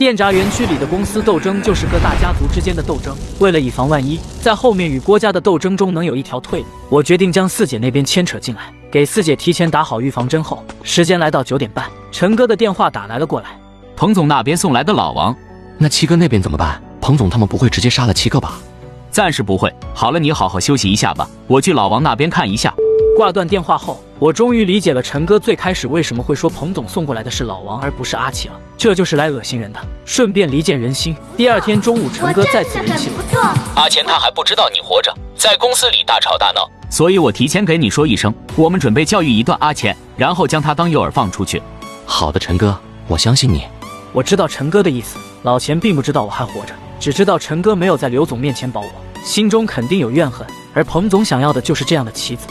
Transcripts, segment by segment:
电闸园区里的公司斗争就是各大家族之间的斗争。为了以防万一，在后面与郭家的斗争中能有一条退路，我决定将四姐那边牵扯进来，给四姐提前打好预防针。后，时间来到九点半，陈哥的电话打来了过来。彭总那边送来的老王，那七哥那边怎么办？彭总他们不会直接杀了七哥吧？暂时不会。好了，你好好休息一下吧，我去老王那边看一下。挂断电话后，我终于理解了陈哥最开始为什么会说彭总送过来的是老王而不是阿奇了，这就是来恶心人的，顺便离间人心。第二天中午，陈哥再次联系我，阿钱他还不知道你活着，在公司里大吵大闹，所以我提前给你说一声，我们准备教育一段阿钱，然后将他当诱饵放出去。好的，陈哥，我相信你。我知道陈哥的意思，老钱并不知道我还活着，只知道陈哥没有在刘总面前保我，心中肯定有怨恨，而彭总想要的就是这样的棋子。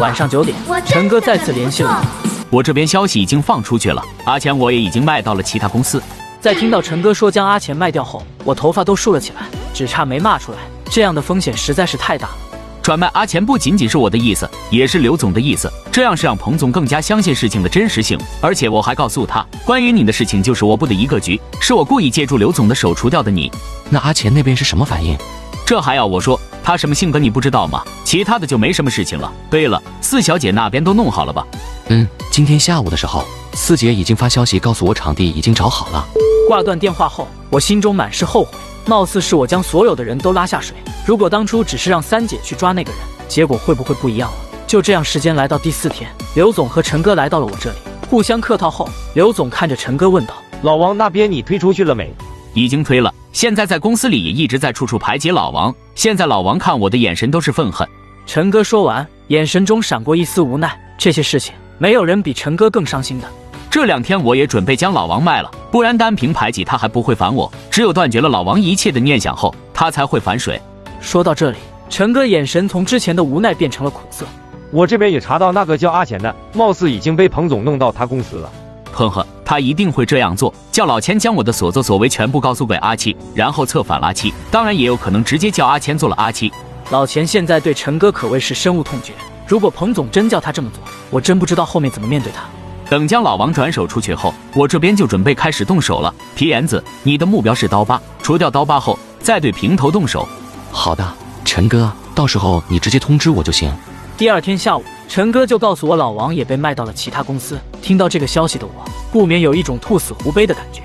晚上九点，陈哥再次联系了我。我这边消息已经放出去了，阿钱我也已经卖到了其他公司。在听到陈哥说将阿钱卖掉后，我头发都竖了起来，只差没骂出来。这样的风险实在是太大了。转卖阿钱不仅仅是我的意思，也是刘总的意思。这样是让彭总更加相信事情的真实性。而且我还告诉他，关于你的事情就是我布的一个局，是我故意借助刘总的手除掉的你。那阿钱那边是什么反应？这还要我说？他什么性格你不知道吗？其他的就没什么事情了。对了，四小姐那边都弄好了吧？嗯，今天下午的时候，四姐已经发消息告诉我场地已经找好了。挂断电话后，我心中满是后悔，貌似是我将所有的人都拉下水。如果当初只是让三姐去抓那个人，结果会不会不一样了？就这样，时间来到第四天，刘总和陈哥来到了我这里，互相客套后，刘总看着陈哥问道：“老王那边你推出去了没？”已经推了，现在在公司里也一直在处处排挤老王。现在老王看我的眼神都是愤恨。陈哥说完，眼神中闪过一丝无奈。这些事情，没有人比陈哥更伤心的。这两天我也准备将老王卖了，不然单凭排挤他还不会烦我。只有断绝了老王一切的念想后，他才会反水。说到这里，陈哥眼神从之前的无奈变成了苦涩。我这边也查到那个叫阿钱的，貌似已经被彭总弄到他公司了。呵呵，他一定会这样做，叫老钱将我的所作所为全部告诉给阿七，然后策反阿七。当然，也有可能直接叫阿钱做了阿七。老钱现在对陈哥可谓是深恶痛绝，如果彭总真叫他这么做，我真不知道后面怎么面对他。等将老王转手出去后，我这边就准备开始动手了。皮炎子，你的目标是刀疤，除掉刀疤后，再对平头动手。好的，陈哥，到时候你直接通知我就行。第二天下午，陈哥就告诉我，老王也被卖到了其他公司。听到这个消息的我，不免有一种兔死狐悲的感觉。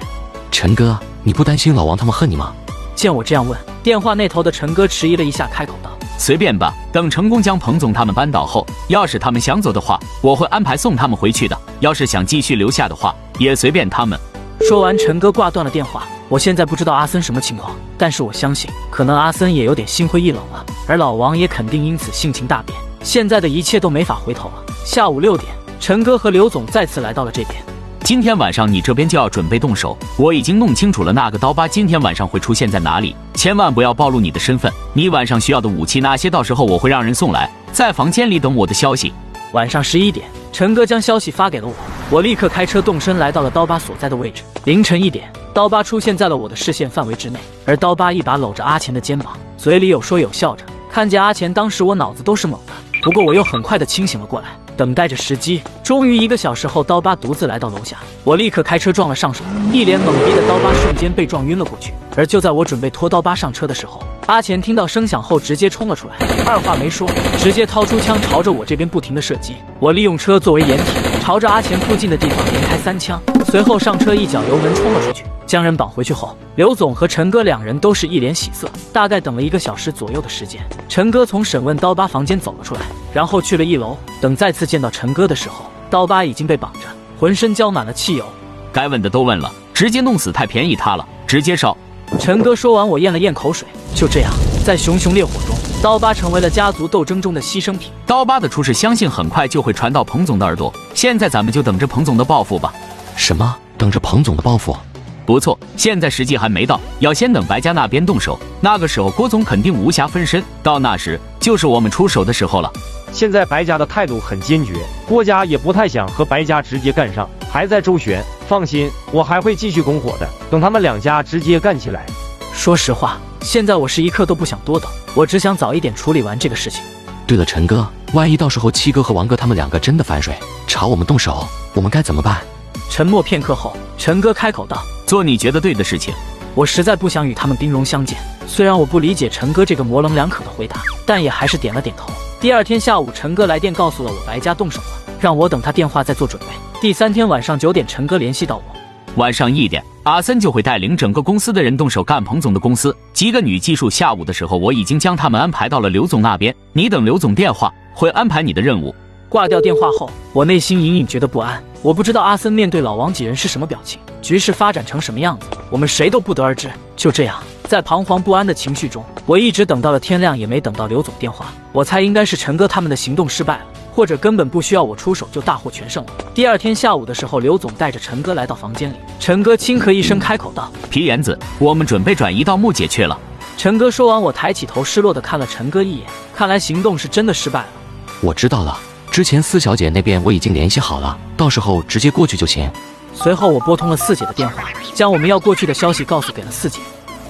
陈哥，你不担心老王他们恨你吗？见我这样问，电话那头的陈哥迟疑了一下，开口道：“随便吧，等成功将彭总他们扳倒后，要是他们想走的话，我会安排送他们回去的；要是想继续留下的话，也随便他们。”说完，陈哥挂断了电话。我现在不知道阿森什么情况，但是我相信，可能阿森也有点心灰意冷了，而老王也肯定因此性情大变。现在的一切都没法回头了。下午六点，陈哥和刘总再次来到了这边。今天晚上你这边就要准备动手，我已经弄清楚了那个刀疤今天晚上会出现在哪里，千万不要暴露你的身份。你晚上需要的武器那些，到时候我会让人送来，在房间里等我的消息。晚上十一点，陈哥将消息发给了我，我立刻开车动身来到了刀疤所在的位置。凌晨一点，刀疤出现在了我的视线范围之内，而刀疤一把搂着阿钱的肩膀，嘴里有说有笑着。看见阿钱，当时我脑子都是懵的。不过我又很快的清醒了过来，等待着时机。终于一个小时后，刀疤独自来到楼下，我立刻开车撞了上手，一脸懵逼的刀疤瞬间被撞晕了过去。而就在我准备拖刀疤上车的时候，阿钱听到声响后直接冲了出来，二话没说，直接掏出枪朝着我这边不停的射击。我利用车作为掩体，朝着阿钱附近的地方连开三枪，随后上车一脚油门冲了出去。将人绑回去后，刘总和陈哥两人都是一脸喜色。大概等了一个小时左右的时间，陈哥从审问刀疤房间走了出来，然后去了一楼。等再次见到陈哥的时候，刀疤已经被绑着，浑身浇满了汽油。该问的都问了，直接弄死太便宜他了，直接烧。陈哥说完，我咽了咽口水。就这样，在熊熊烈火中，刀疤成为了家族斗争中的牺牲品。刀疤的出事，相信很快就会传到彭总的耳朵。现在咱们就等着彭总的报复吧。什么？等着彭总的报复？不错，现在时机还没到，要先等白家那边动手。那个时候郭总肯定无暇分身，到那时就是我们出手的时候了。现在白家的态度很坚决，郭家也不太想和白家直接干上，还在周旋。放心，我还会继续拱火的，等他们两家直接干起来。说实话，现在我是一刻都不想多等，我只想早一点处理完这个事情。对了，陈哥，万一到时候七哥和王哥他们两个真的反水，朝我们动手，我们该怎么办？沉默片刻后，陈哥开口道。做你觉得对的事情。我实在不想与他们兵戎相见。虽然我不理解陈哥这个模棱两可的回答，但也还是点了点头。第二天下午，陈哥来电告诉了我白家动手了，让我等他电话再做准备。第三天晚上九点，陈哥联系到我。晚上一点，阿森就会带领整个公司的人动手干彭总的公司。几个女技术下午的时候，我已经将他们安排到了刘总那边。你等刘总电话，会安排你的任务。挂掉电话后，我内心隐隐觉得不安。我不知道阿森面对老王几人是什么表情，局势发展成什么样子，我们谁都不得而知。就这样，在彷徨不安的情绪中，我一直等到了天亮，也没等到刘总电话。我猜应该是陈哥他们的行动失败了。或者根本不需要我出手就大获全胜了。第二天下午的时候，刘总带着陈哥来到房间里，陈哥轻咳一声，开口道：“皮炎子，我们准备转移到木姐去了。”陈哥说完，我抬起头，失落的看了陈哥一眼，看来行动是真的失败了。我知道了，之前四小姐那边我已经联系好了，到时候直接过去就行。随后我拨通了四姐的电话，将我们要过去的消息告诉给了四姐。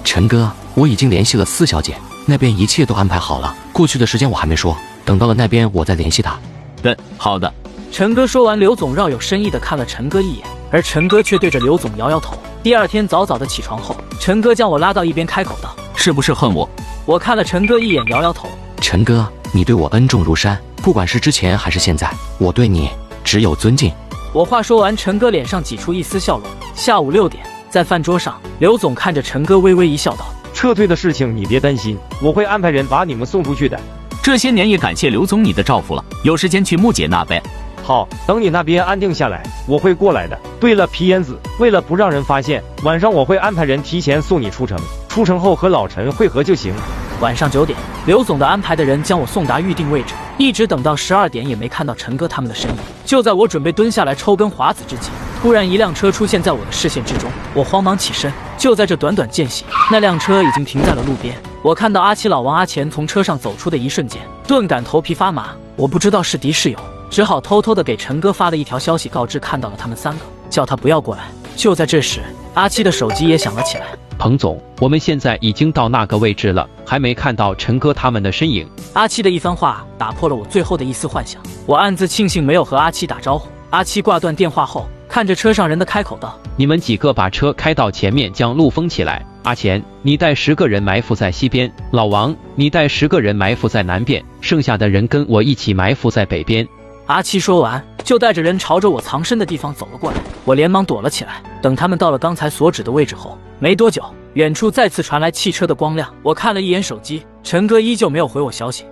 陈哥，我已经联系了四小姐，那边一切都安排好了，过去的时间我还没说，等到了那边我再联系她。对，好的。陈哥说完，刘总饶有深意的看了陈哥一眼，而陈哥却对着刘总摇摇头。第二天早早的起床后，陈哥将我拉到一边，开口道：“是不是恨我？”我看了陈哥一眼，摇摇头。陈哥，你对我恩重如山，不管是之前还是现在，我对你只有尊敬。我话说完，陈哥脸上挤出一丝笑容。下午六点，在饭桌上，刘总看着陈哥，微微一笑，道：“撤退的事情你别担心，我会安排人把你们送出去的。”这些年也感谢刘总你的照顾了，有时间去木姐那边。好，等你那边安定下来，我会过来的。对了，皮烟子，为了不让人发现，晚上我会安排人提前送你出城，出城后和老陈会合就行。晚上九点，刘总的安排的人将我送达预定位置，一直等到十二点也没看到陈哥他们的身影。就在我准备蹲下来抽根华子之际，突然一辆车出现在我的视线之中，我慌忙起身。就在这短短间隙，那辆车已经停在了路边。我看到阿七、老王、阿钱从车上走出的一瞬间，顿感头皮发麻。我不知道是敌是友，只好偷偷的给陈哥发了一条消息，告知看到了他们三个，叫他不要过来。就在这时，阿七的手机也响了起来。彭总，我们现在已经到那个位置了，还没看到陈哥他们的身影。阿七的一番话打破了我最后的一丝幻想，我暗自庆幸没有和阿七打招呼。阿七挂断电话后，看着车上人的开口道：“你们几个把车开到前面，将路封起来。”阿钱，你带十个人埋伏在西边；老王，你带十个人埋伏在南边，剩下的人跟我一起埋伏在北边。阿七说完，就带着人朝着我藏身的地方走了过来。我连忙躲了起来。等他们到了刚才所指的位置后，没多久，远处再次传来汽车的光亮。我看了一眼手机，陈哥依旧没有回我消息。